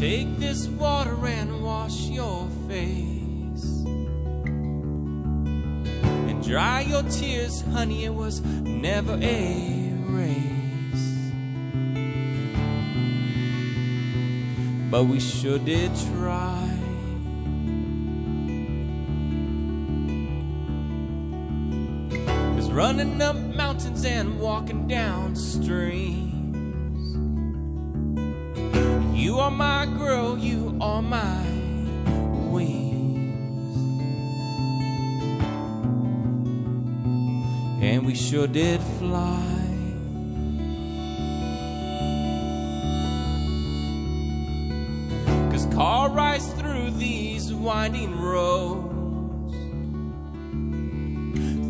Take this water and wash your face. And dry your tears, honey, it was never a race. But we sure did try. Cause running up mountains and walking down streams. Are my girl, you are my wings. And we sure did fly. Cause car rides through these winding roads,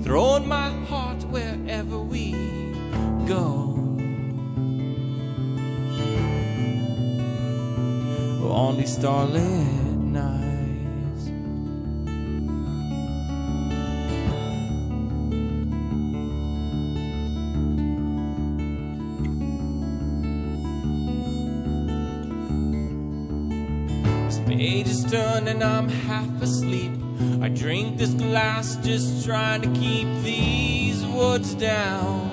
throwing my heart wherever we go. On these starlit nights. This page is turned and I'm half asleep. I drink this glass just trying to keep these woods down.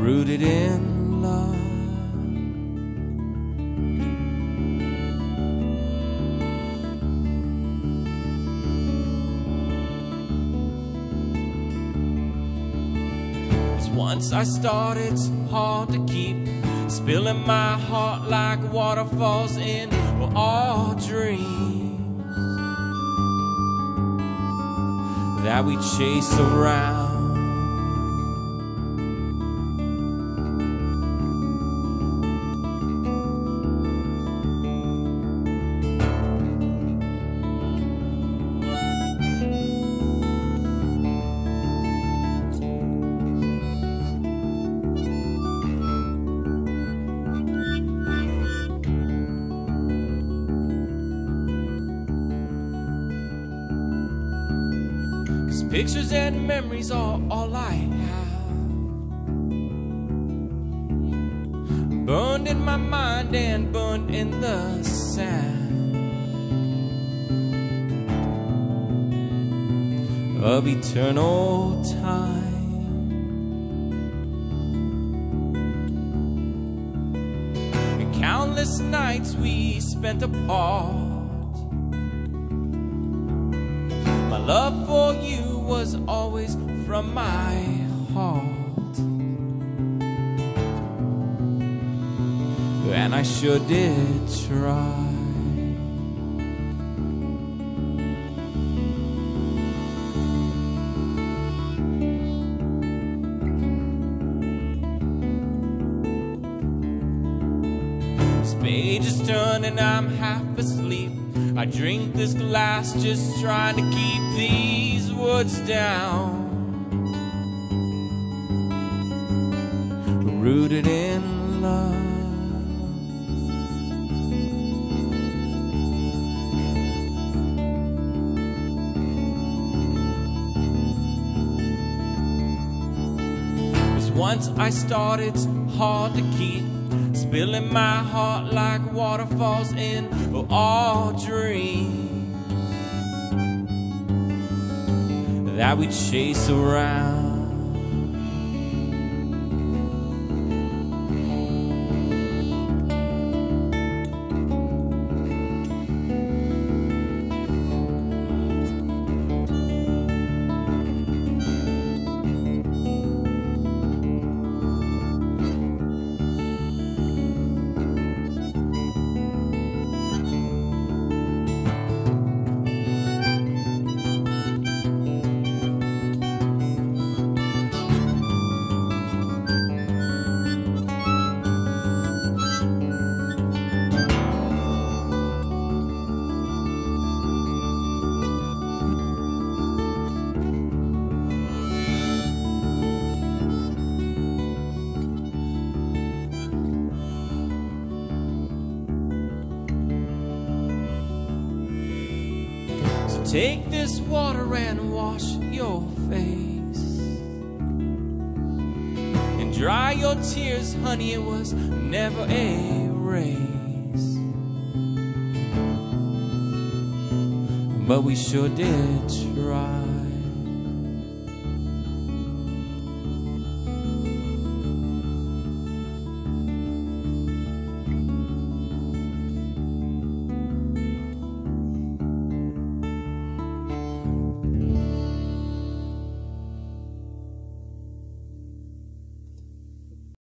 Rooted in Once I start, it's hard to keep. Spilling my heart like waterfalls in all dreams that we chase around. Pictures and memories are all I have. Burned in my mind and burned in the sand of eternal time. Countless nights we spent apart. My love for you was always from my heart. And I sure did try. This page is turned and I'm half asleep. I drink this glass just trying to keep these woods down. Rooted in love. Once I start, it's hard to keep. Spilling my heart like waterfalls in all that we chase around. Take this water and wash your face. And dry your tears, honey. It was never a race. But we sure did try.